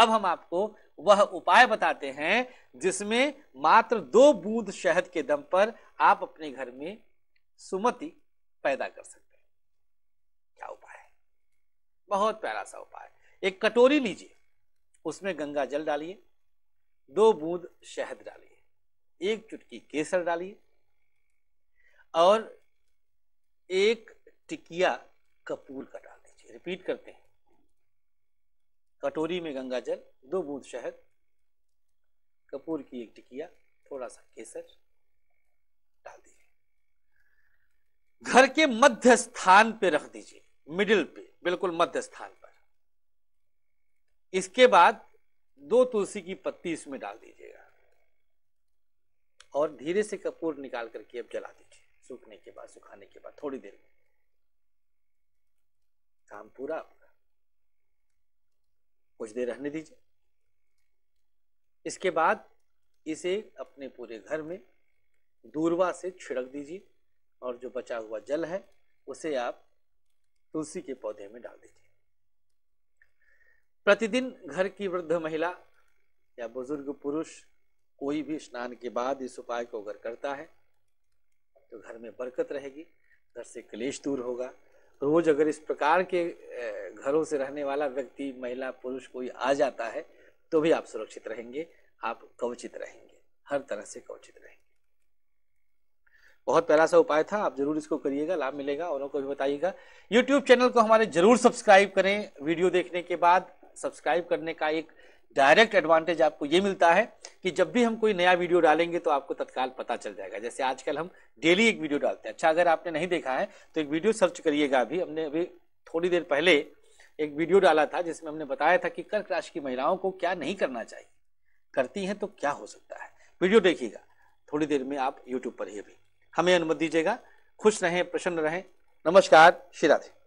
अब हम आपको वह उपाय बताते हैं जिसमें मात्र दो बूंद शहद के दम पर आप अपने घर में सुमति पैदा कर सकते हैं। क्या उपाय है? बहुत प्यारा सा उपाय एक कटोरी लीजिए, उसमें गंगा जल डालिए, दो बूंद शहद डालिए, एक चुटकी केसर डालिए और एक टिकिया कपूर का डाल दीजिए। रिपीट करते हैं। कटोरी में गंगा जल, दो बूंद शहद, कपूर की एक टिकिया, थोड़ा सा केसर डाल दीजिए। घर के मध्य स्थान पे रख दीजिए मिडिल पे, बिल्कुल मध्य स्थान पर। इसके बाद दो तुलसी की पत्ती इसमें डाल दीजिएगा और धीरे से कपूर निकाल करके अब जला दीजिए, सूखने के बाद, सुखाने के बाद, थोड़ी देर में। काम पूरा कुछ देर रहने दीजिए। इसके बाद इसे अपने पूरे घर में दूरवा से छिड़क दीजिए और जो बचा हुआ जल है, उसे आप तुलसी के पौधे में डाल दीजिए। प्रतिदिन घर की वृद्ध महिला या बुज़ुर्ग पुरुष कोई भी स्नान के बाद इस उपाय को अगर करता है तो घर में बरकत रहेगी, घर से क्लेश दूर होगा। रोज अगर इस प्रकार के घरों से रहने वाला व्यक्ति, महिला, पुरुष कोई आ जाता है तो भी आप सुरक्षित रहेंगे, आप कवचित रहेंगे, हर तरह से कवचित रहेंगे। बहुत प्यारा सा उपाय था, आप ज़रूर इसको करिएगा, लाभ मिलेगा, औरों को भी बताइएगा। यूट्यूब चैनल को हमारे ज़रूर सब्सक्राइब करें, वीडियो देखने के बाद सब्सक्राइब करने का एक डायरेक्ट एडवांटेज आपको ये मिलता है कि जब भी हम कोई नया वीडियो डालेंगे तो आपको तत्काल पता चल जाएगा। जैसे आजकल हम डेली एक वीडियो डालते हैं। अच्छा अगर आपने नहीं देखा है तो एक वीडियो सर्च करिएगा अभी। हमने अभी थोड़ी देर पहले एक वीडियो डाला था जिसमें हमने बताया था कि कर्क राशि की महिलाओं को क्या नहीं करना चाहिए। करती हैं तो क्या हो सकता है? वीडियो देखिएगा। थोड़ी देर में आप यूट्यूब पर ही अभी। हमें अनुमति दीजिएगा। खुश रहें, प्रसन्न रहें। नमस्कार, श्री राधे।